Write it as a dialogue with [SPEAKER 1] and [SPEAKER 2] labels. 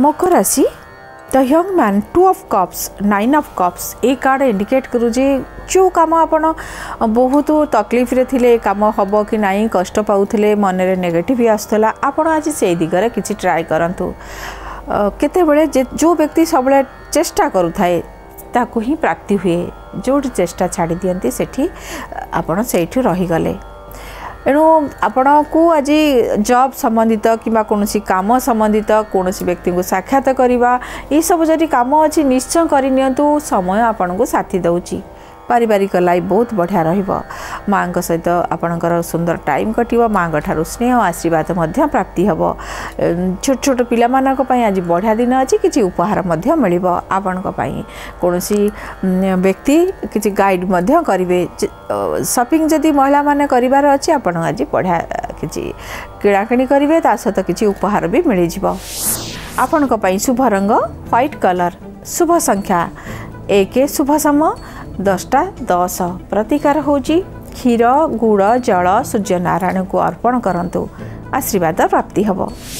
[SPEAKER 1] मकर राशि the young man two of cups nine of cups ये card indicate करुचे ଯେଉଁ କାମ ଆପଣ ବହୁତ ତକଲିଫରେ ଥିଲେ ଏ କାମ ହେବ କି ନାହିଁ କଷ୍ଟ ପାଉଥିଲେ ମନରେ ନେଗେଟିଭ୍ ଆସୁଥିଲା ଆପଣ ଆଜି ସେଇ ଦିଗରେ କିଛି ଟ୍ରାଏ କରନ୍ତୁ କେତେବେଳେ ଯେଉଁ ବ୍ୟକ୍ତି ସବୁବେଳେ ଚେଷ୍ଟା କରୁଥାଏ ତାକୁ ହିଁ ପ୍ରାପ୍ତି ହୁଏ ଯେଉଁଠି ଚେଷ୍ଟା ଛାଡ଼ି ଦିଅନ୍ତି ସେଠି ଆପଣ ସେଇଠୁ ରହିଗଲେ एणु आपणको आज जब सम्बन्धित किमा किसिम काम सम्बन्धित कौसि व्यक्तिको साक्षात्सबु जति काम अझ निश्चय गरि नियु समय आपथी देउछु पारिवारिक लफ बहुत बढिया रह सहित आपणको सुन्दर टाइम कटियो मानेह आशीर्वाद प्राप्ति हे छोटो छोटो पि आज बढिया दिन अझ उपहारप कमसी व्यक्ति कि गाइडमा सपिङ जदि महिला मिस किकिणी गरे तासहत उपहारि मिलियो आपण शुभ रंग ह्वट कलर संख्या एक शुभ सम दसटा दस प्रतिकार हौ କ୍ଷୀର ଗୁଡ଼ ଜଳ ସୂର୍ଯ୍ୟନାରାୟଣଙ୍କୁ ଅର୍ପଣ କରନ୍ତୁ ଆଶୀର୍ବାଦ ପ୍ରାପ୍ତି ହେବ